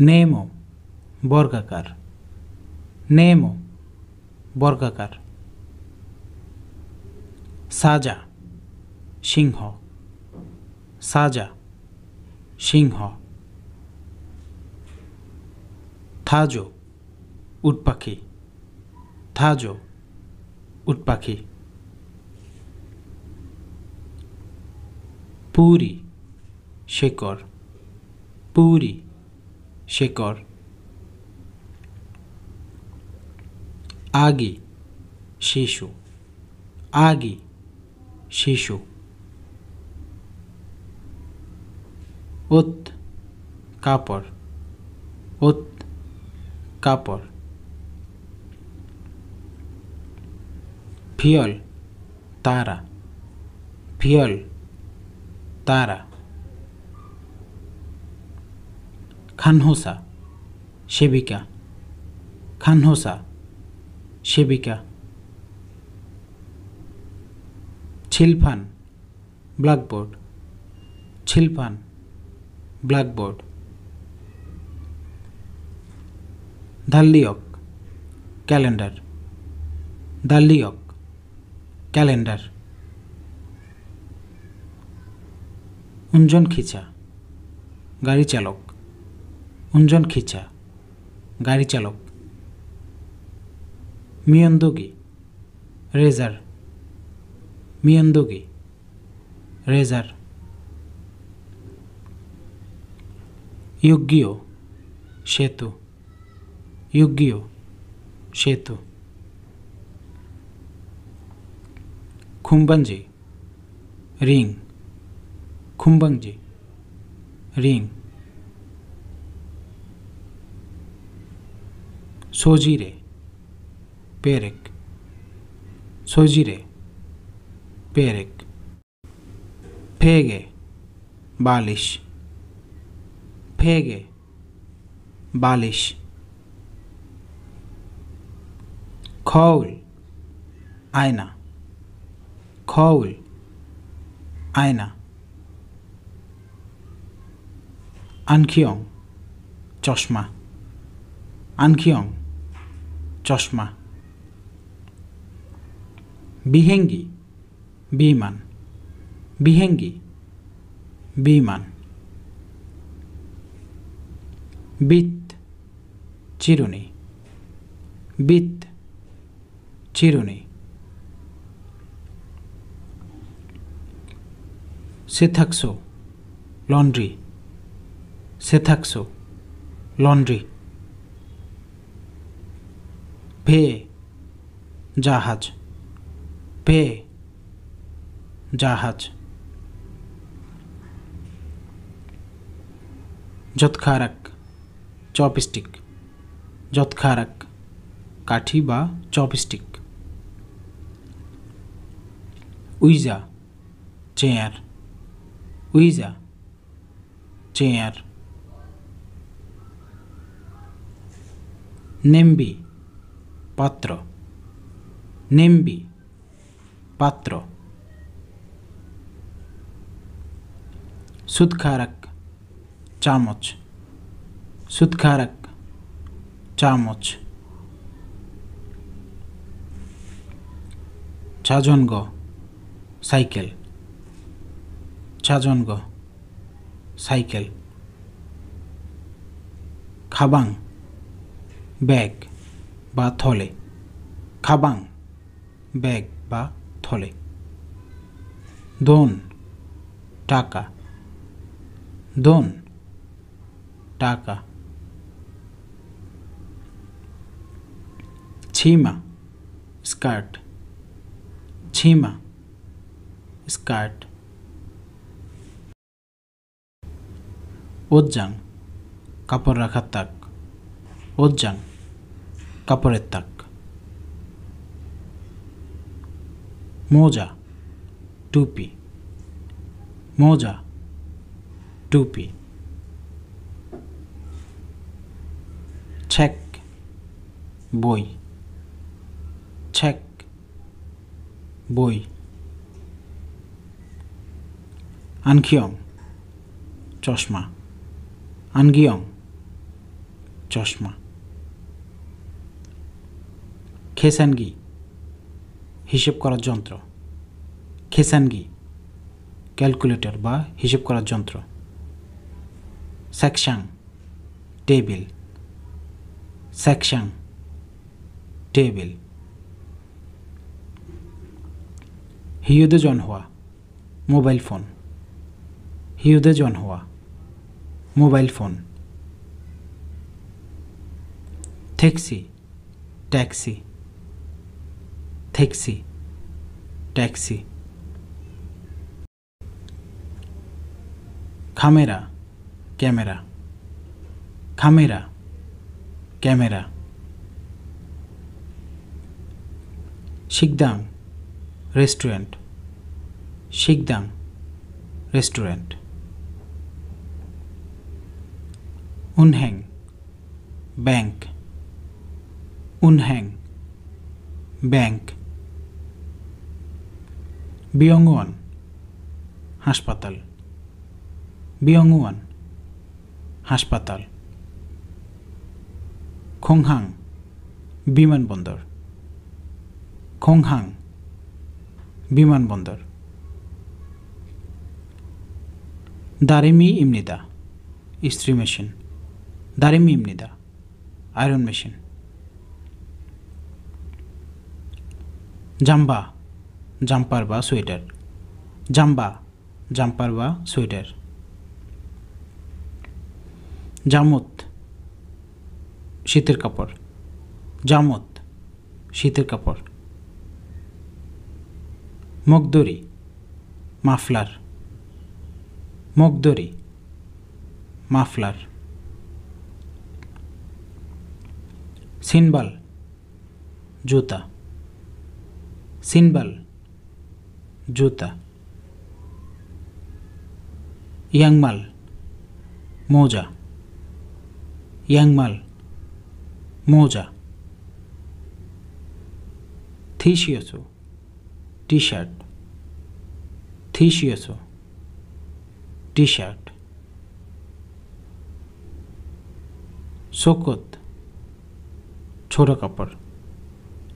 নেমো, বর্গাকার। নেমো, বর্গাকার। সাজা, সিংহ। সাজা, সিংহ। থাজো, উটপাখি। থাজো, উটপাখি। পুরী শেকড় পুরি। শেকড় আগি শিশু আগি শিশু। উত কাপড় উত কাপড়। ফিয়ল তারা ফিয়ল তারা। খানহোসা, সেবিকা। খানহোসা, সেবিকা। ছিলফান, ব্ল্যাকবোর্ড। ছিলফান, ব্ল্যাকবোর্ড। দাল্লিয়ক, ক্যালেন্ডার। দাল্লিয়ক, ক্যালেন্ডার। উঞ্জন খিচা গাড়ি চালক উঞ্জন খিচা, গাড়ি চালক। মিয়ন্দগি, রেজার। মিয়ন্দগি, রেজার। ইয়োগ্যীয় সেতু। ইয়োগ্যীয় সেতু। খুম্বাঞ্জি, রিং। খুম্বাঞ্জি, রিং। সোজিরে, পেরেক সোজিরে, পেরেক, ফেগে, বালিশ ফেগে, বালিশ, খৌল, আয়না খৌল, আয়না, আনখিয়ং, চশমা, আনখিয়ং চশমা। বিহেঙ্গি বিমান। বিহেঙ্গি বিমান। বিত চিরুনি। বিত চিরুনি। সেথাকসো লন্ড্রি। সেথাকসো লন্ড্রি। ভে, জাহাজ ভে, জাহাজ। যৎখারাক, চপস্টিক, যৎখারাক, কাঠি বা চপস্টিক। উইজা, চেয়ার উইজা, চেয়ার। নেম্বি পাত্র। নেম্বি। পাত্র। সুদখারক চামচ। সুদখারক চামচ। চাজনগ সাইকেল। চাজনগ সাইকেল। খাবাং। ব্যাগ। বা থলে। খাবাং, ব্যাগ বা থলে। দোন, টাকা। দোন, টাকা। ছিমা, স্কার্ট। ছিমা, স্কার্ট। ওজ্জাং, কাপড় রাখার তাক। ওজ্জাং। কাপড়ের তাক। মোজা টুপি। মোজা টুপি। ছেক বই। ছেক বই। আনখিয়ং চশমা। আনগিয়ং চশমা। খেসানগি, হিসেব করার যন্ত্র। খেসানগি, ক্যালকুলেটর বা হিসেব করার যন্ত্র। সেকশাং টেবিল। সেকশাং টেবিল। হিউদে জন হওয়া মোবাইল ফোন। হিউদে হওয়া mobile phone. Taxi taxi. Taxi taxi খামেরা camera খামেরা ক্যামেরা শিকদাং রেস্টুরেন্ট শিকদাং রেস্টুরেন্ট উনহ্যাং ব্যাংক উনহ্যাং ব্যাংক বিয়ংওয়ান হাসপাতাল। বিয়ংওয়ান হাসপাতাল। খোংহাং বিমানবন্দর খোংহাং বিমানবন্দর দারিমি ইমনিদা ইস্ত্রি মেশিন দারিমি ইমনিদা আয়রন মেশিন জাম্বা জাম্পার বা সোয়েটার। জাম্বা, জাম্পার বা সোয়েটার। জামত শীতের কাপড়। জামত শীতের কাপড়। মগদরি মাফলার। মগদরি মাফলার। সিনবাল, জুতা। সিনবাল जूता। यंगमल मोजा। यंगमल मोजा। थीशियसो टी शर्ट थीशियसो टी शर्ट शोकत छोटा कपड़।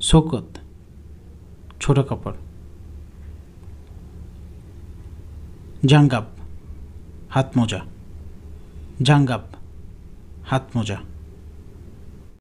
सोकत, छोटा कपड़। জাঙ্গাব হাত মোজা। জাঙ্গাব হাত মোজা।